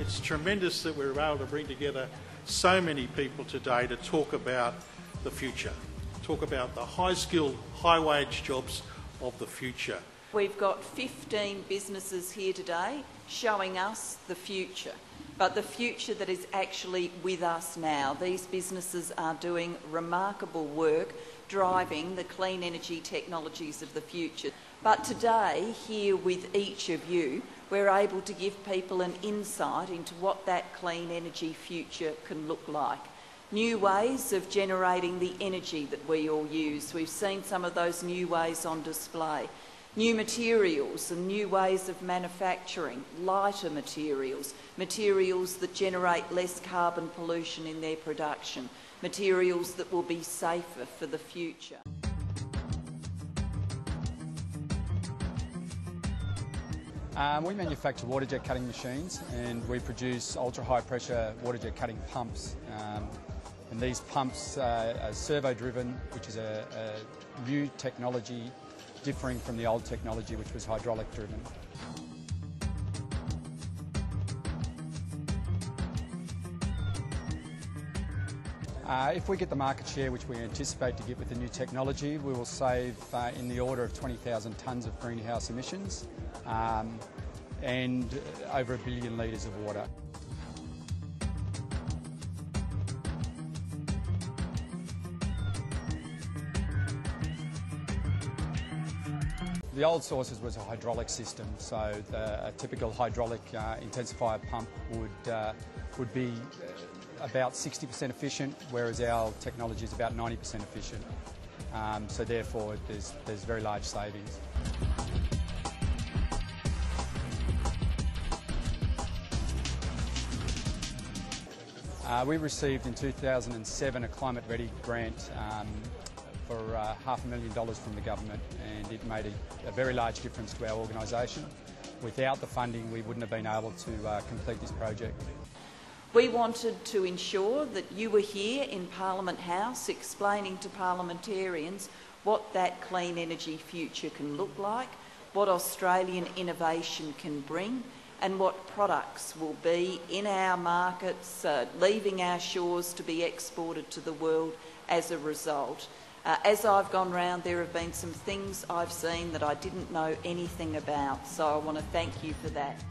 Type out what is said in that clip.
It's tremendous that we're able to bring together so many people today to talk about the future, talk about the high skilled, high wage jobs of the future. We've got 15 businesses here today showing us the future, but the future that is actually with us now. These businesses are doing remarkable work driving the clean energy technologies of the future. But today, here with each of you, we're able to give people an insight into what that clean energy future can look like. New ways of generating the energy that we all use. We've seen some of those new ways on display. New materials and new ways of manufacturing, lighter materials, materials that generate less carbon pollution in their production, materials that will be safer for the future. Um, we manufacture water jet cutting machines and we produce ultra high pressure water jet cutting pumps. Um, and these pumps uh, are servo driven, which is a, a new technology differing from the old technology which was hydraulic driven. Uh, if we get the market share which we anticipate to get with the new technology, we will save uh, in the order of 20,000 tonnes of greenhouse emissions um, and over a billion litres of water. The old sources was a hydraulic system, so the, a typical hydraulic uh, intensifier pump would, uh, would be about 60% efficient, whereas our technology is about 90% efficient. Um, so therefore, there's, there's very large savings. Uh, we received in 2007 a Climate Ready grant um, for uh, half a million dollars from the government and it made a, a very large difference to our organisation. Without the funding we wouldn't have been able to uh, complete this project. We wanted to ensure that you were here in Parliament House explaining to parliamentarians what that clean energy future can look like, what Australian innovation can bring and what products will be in our markets, uh, leaving our shores to be exported to the world as a result. Uh, as I've gone round, there have been some things I've seen that I didn't know anything about, so I want to thank you for that.